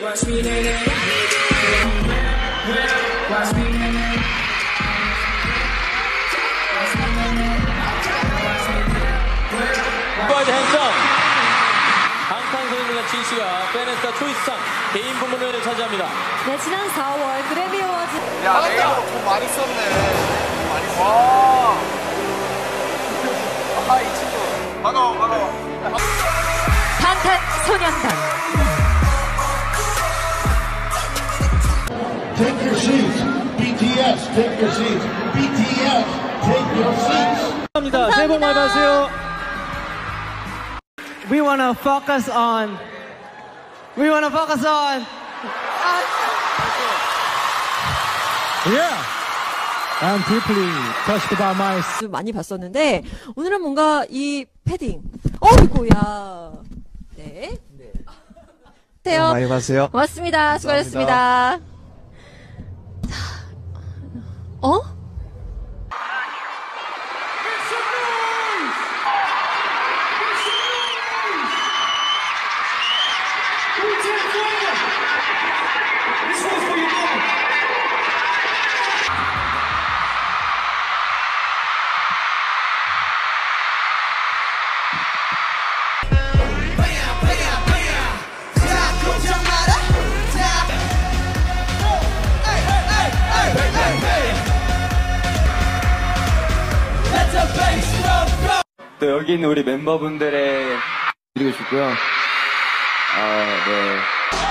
Watch me, nay, nay. Watch me, nay, nay. Wide handsome 방탄소년단 진씨가 팬앤스타 초이스상 개인 부문을 차지합니다. 네, 지난 4월 그래미 어워즈 야, 내가 돈 많이 썼네. 돈 많이 썼네. 아, 이 친구. 반가워, 반가워. 방탄소년단 take your seats. BTS, take your seats. 감사합니다. 새해 복 많이 받으세요. we want to focus on we want to focus on Yeah. I'm deeply touched by my 좀 많이 봤었는데 오늘은 뭔가 이 패딩 어이구야 네. 세요 많이 봤어요. 고맙습니다. 수고하셨습니다. 자, 어? 또 여기 있는 우리 멤버분들의 드리고 싶고요. 아, 네.